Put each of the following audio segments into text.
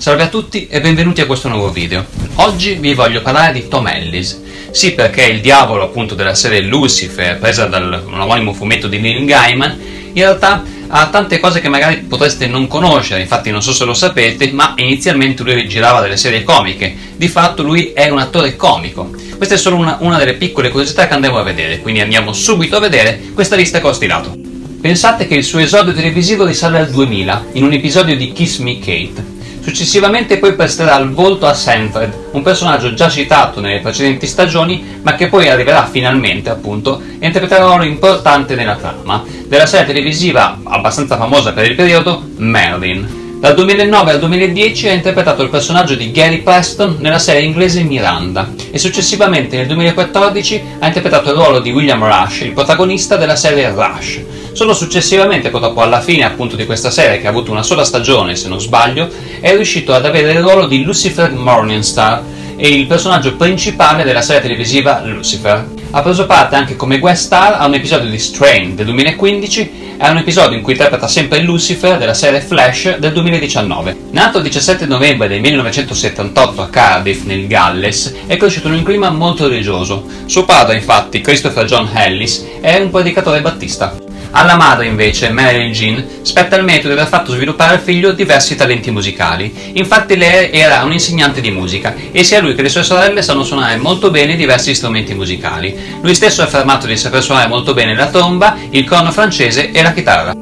Salve a tutti e benvenuti a questo nuovo video. Oggi vi voglio parlare di Tom Ellis. Sì, perché il diavolo appunto della serie Lucifer, presa dal un omonimo fumetto di Neil Gaiman, in realtà ha tante cose che magari potreste non conoscere, infatti non so se lo sapete, ma inizialmente lui girava delle serie comiche, di fatto lui è un attore comico. Questa è solo una, una delle piccole curiosità che andremo a vedere, quindi andiamo subito a vedere questa lista che ho stilato. Pensate che il suo esordio televisivo risale al 2000, in un episodio di Kiss Me Kate. Successivamente poi presterà il volto a Sanford, un personaggio già citato nelle precedenti stagioni, ma che poi arriverà finalmente, appunto, a interpretare un ruolo importante nella trama, della serie televisiva abbastanza famosa per il periodo, Merlin. Dal 2009 al 2010 ha interpretato il personaggio di Gary Preston nella serie inglese Miranda e successivamente nel 2014 ha interpretato il ruolo di William Rush, il protagonista della serie Rush. Solo successivamente, proprio alla fine appunto di questa serie, che ha avuto una sola stagione se non sbaglio, è riuscito ad avere il ruolo di Lucifer Morningstar e il personaggio principale della serie televisiva Lucifer. Ha preso parte anche come guest star a un episodio di Strain del 2015 è un episodio in cui interpreta sempre Lucifer della serie Flash del 2019. Nato il 17 novembre del 1978 a Cardiff, nel Galles, è cresciuto in un clima molto religioso. Suo padre, infatti, Christopher John Ellis, è un predicatore battista. Alla madre, invece, Marilyn Jean, spetta il metodo di aver fatto sviluppare al figlio diversi talenti musicali. Infatti lei era un insegnante di musica e sia lui che le sue sorelle sanno suonare molto bene diversi strumenti musicali. Lui stesso ha affermato di saper suonare molto bene la tromba, il corno francese e la chitarra.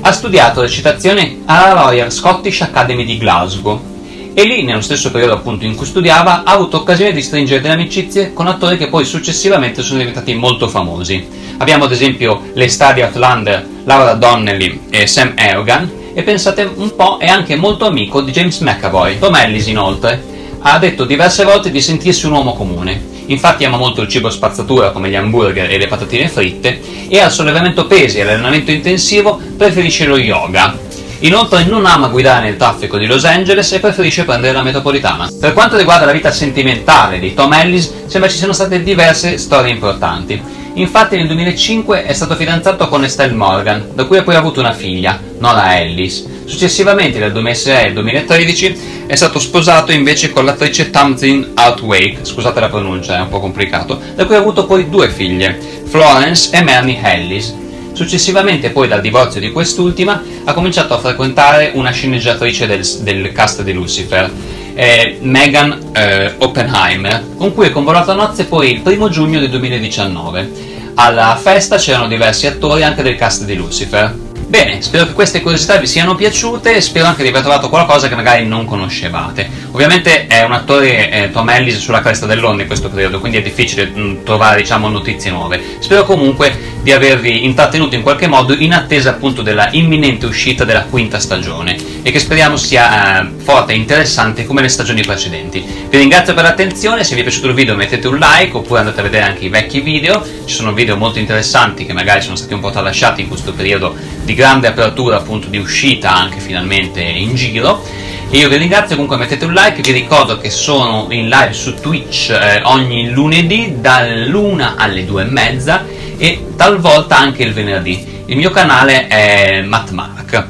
Ha studiato recitazione alla Royal Scottish Academy di Glasgow e lì, nello stesso periodo appunto in cui studiava, ha avuto occasione di stringere delle amicizie con attori che poi successivamente sono diventati molto famosi. Abbiamo ad esempio le star di Outlander, Laura Donnelly e Sam Eogan, e pensate un po' è anche molto amico di James McAvoy. Tom Ellis inoltre ha detto diverse volte di sentirsi un uomo comune. Infatti ama molto il cibo spazzatura come gli hamburger e le patatine fritte e al sollevamento pesi e all'allenamento intensivo preferisce lo yoga, Inoltre non ama guidare nel traffico di Los Angeles e preferisce prendere la metropolitana. Per quanto riguarda la vita sentimentale di Tom Ellis, sembra ci siano state diverse storie importanti. Infatti nel 2005 è stato fidanzato con Estelle Morgan, da cui ha poi avuto una figlia, Nora Ellis. Successivamente nel 2006 e 2013 è stato sposato invece con l'attrice Tamsin Outwake, scusate la pronuncia, è un po' complicato, da cui ha avuto poi due figlie, Florence e Marnie Ellis. Successivamente poi dal divorzio di quest'ultima ha cominciato a frequentare una sceneggiatrice del, del cast di Lucifer, eh, Megan eh, Oppenheimer, con cui è convolato a nozze poi il primo giugno del 2019. Alla festa c'erano diversi attori anche del cast di Lucifer. Bene, spero che queste curiosità vi siano piaciute e spero anche di aver trovato qualcosa che magari non conoscevate. Ovviamente è un attore, eh, Tom Ellis, sulla cresta dell'onda in questo periodo, quindi è difficile mh, mm, trovare diciamo, notizie nuove. Spero comunque di avervi intrattenuto in qualche modo in attesa appunto della imminente uscita della quinta stagione e che speriamo sia eh, forte e interessante come le stagioni precedenti. Vi ringrazio per l'attenzione, se vi è piaciuto il video mettete un like oppure andate a vedere anche i vecchi video, ci sono video molto interessanti che magari sono stati un po' tralasciati in questo periodo di grande apertura appunto di uscita anche finalmente in giro. E io vi ringrazio comunque mettete un like vi ricordo che sono in live su Twitch eh, ogni lunedì dall'1 alle 2 e mezza e talvolta anche il venerdì. Il mio canale è MattMark.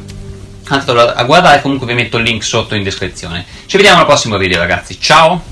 Andatelo a guardare comunque vi metto il link sotto in descrizione. Ci vediamo al prossimo video ragazzi. Ciao